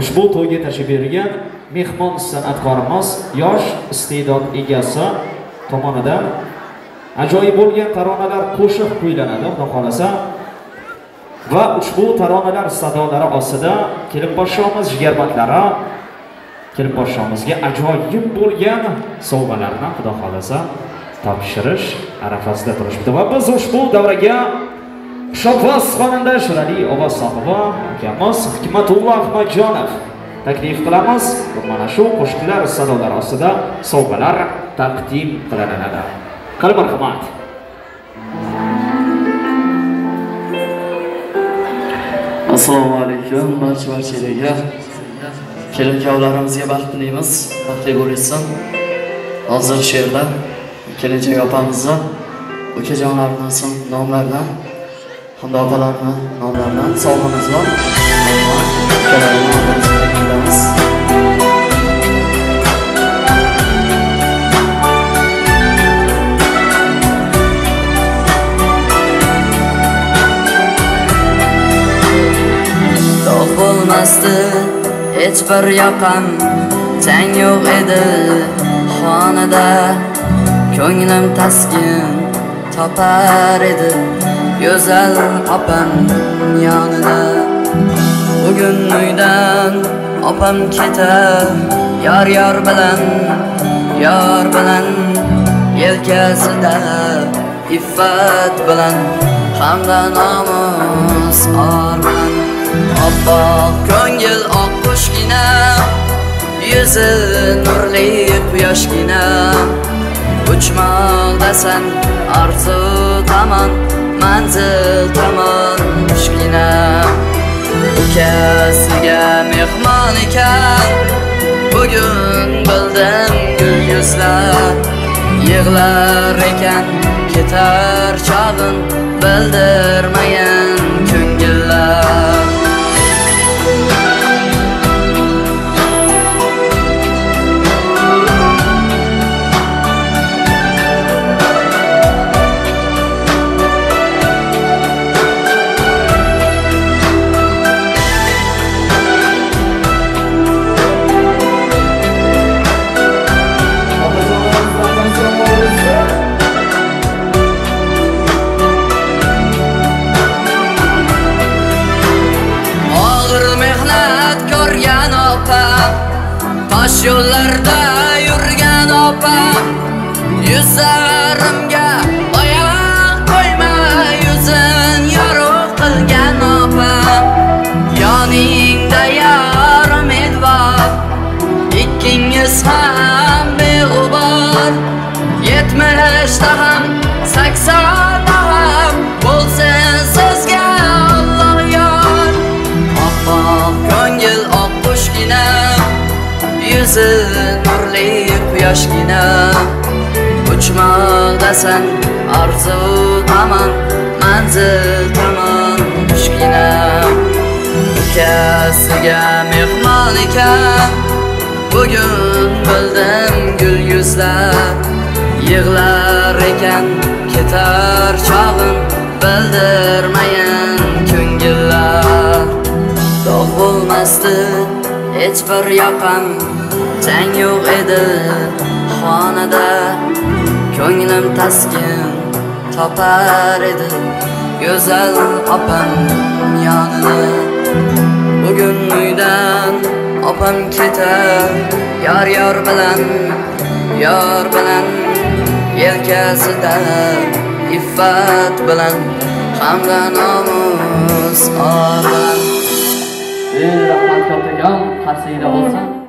ushbu to'yga tashrif buyurgan mehmon san'atkorimiz yosh iste'dod egasi tomonidan ajoyib bo'lgan taronalar qo'shiq kuylanadi. Xudo xohlasa va ushbu taronalar sadolari ostida kelin podshomiz jigarbantlari kelin podshomizga ajoyib bo'lgan sovg'alarni xudo xohlasa topshirish arafasida turishibdi. Va biz ushbu davraga Shovvoz xonanda Shirali ovoz sohibi akamiz Hikmatulloh Ahmadjonov taklif qilamiz. Mana shu qo'shiqlar sadolari ostida sovg'alar taqdim qilinadi. Qalb marhamat. assalomu alaykum barcha barchalarga kelin kuyovlarimizga baxt tilaymiz baxtli bo'lishsin hozir she'rda kelinchak opamizni ukajonlarini ism nomlaridan hamda opalarni nomlaridan sovg'amiz bor. Dog' bo'lmasdi hech bir yoqam chang yo'q edi. Xonada ko'nglim taskin topar edi. Go'zal opam yonida bugun uydan opam ketar yor yor bilan yor bilan yelkasida iffat bilan hamda nomus or bilan oppoq ko'ngil oq qushgina yuzi nurli quyoshgina uchmoqdasan orzu tamam manzil tomon mushkina ukasiga mehmon ekan. Bugun bildim gul yuzlar yig'lar ekan ketar chog'in bildirmagan. Yo'llarda yurgan opam yuzlarimga oyoq qo'yma yuzin yorug' qilgan opam yoningda yarim edvor ikkingiz ham beg'ubor yetmishda ham yuzi nurli quyoshgina uchmoqdasan orzu tomon manzil tomon tushgina ukasiga mehmon ekan bugun bildim gul yuzlar yig'lar ekan ketar chog'im bildirmayin ko'ngillar. Dog' bo'lmasdi hech bir yoqam. Sen yo'q edi xonada. Ko'nglim taskin topar edi go'zal opam yonida. Bugun uydan opam ketar yor yor bilan yor bilan yelkasida iffat bilan hamda nomus or bilan ey rahmat kattakon qarsingda bo'lsin.